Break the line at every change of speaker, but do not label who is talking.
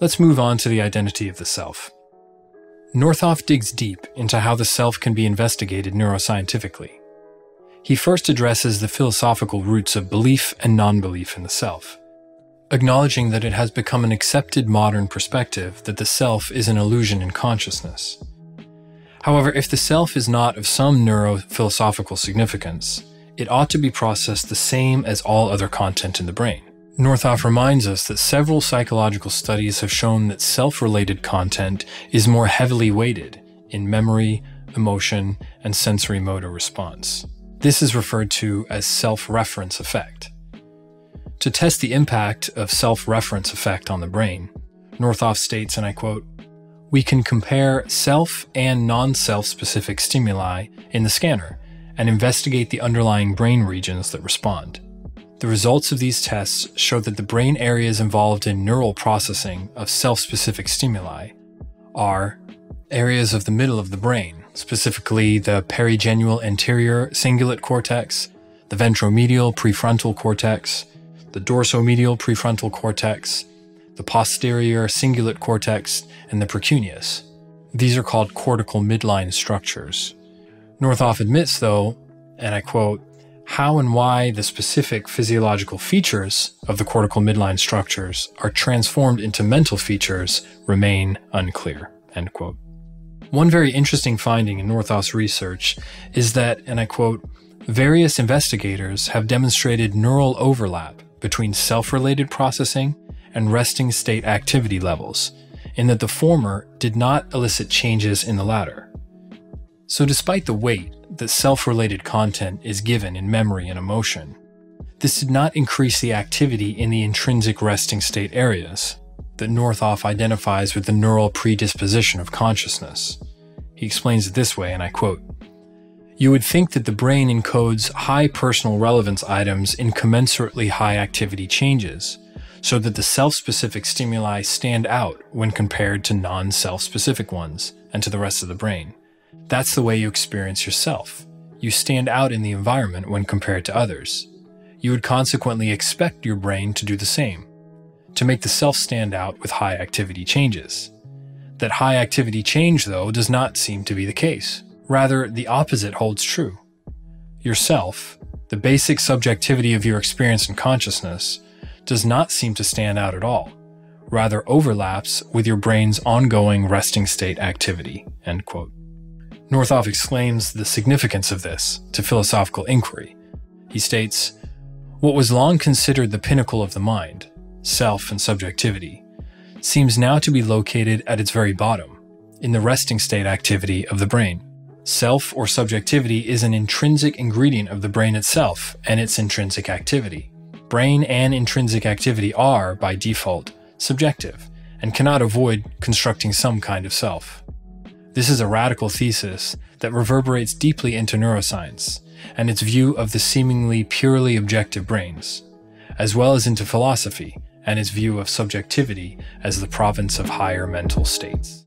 Let's move on to the identity of the self. Northoff digs deep into how the self can be investigated neuroscientifically. He first addresses the philosophical roots of belief and non belief in the self, acknowledging that it has become an accepted modern perspective that the self is an illusion in consciousness. However, if the self is not of some neurophilosophical significance, it ought to be processed the same as all other content in the brain. Northoff reminds us that several psychological studies have shown that self related content is more heavily weighted in memory, emotion, and sensory motor response. This is referred to as self reference effect. To test the impact of self reference effect on the brain, Northoff states, and I quote, we can compare self and non self specific stimuli in the scanner and investigate the underlying brain regions that respond. The results of these tests show that the brain areas involved in neural processing of self specific stimuli are areas of the middle of the brain, specifically the perigenual anterior cingulate cortex, the ventromedial prefrontal cortex, the dorsomedial prefrontal cortex, the posterior cingulate cortex, and the precuneus. These are called cortical midline structures. Northoff admits, though, and I quote, how and why the specific physiological features of the cortical midline structures are transformed into mental features remain unclear. End quote. One very interesting finding in Northoff's research is that, and I quote, various investigators have demonstrated neural overlap between self related processing and resting state activity levels, in that the former did not elicit changes in the latter. So, despite the weight that self related content is given in memory and emotion, this did not increase the activity in the intrinsic resting state areas that Northoff identifies with the neural predisposition of consciousness. He explains it this way, and I quote You would think that the brain encodes high personal relevance items in commensurately high activity changes so that the self specific stimuli stand out when compared to non self specific ones and to the rest of the brain. That's the way you experience yourself. You stand out in the environment when compared to others. You would consequently expect your brain to do the same, to make the self stand out with high activity changes. That high activity change, though, does not seem to be the case. Rather, the opposite holds true. Yourself, the basic subjectivity of your experience and consciousness, does not seem to stand out at all, rather overlaps with your brain's ongoing resting state activity. End quote. Northoff explains the significance of this to philosophical inquiry. He states, What was long considered the pinnacle of the mind, self and subjectivity, seems now to be located at its very bottom, in the resting state activity of the brain. Self or subjectivity is an intrinsic ingredient of the brain itself and its intrinsic activity brain and intrinsic activity are, by default, subjective and cannot avoid constructing some kind of self. This is a radical thesis that reverberates deeply into neuroscience and its view of the seemingly purely objective brains, as well as into philosophy and its view of subjectivity as the province of higher mental states.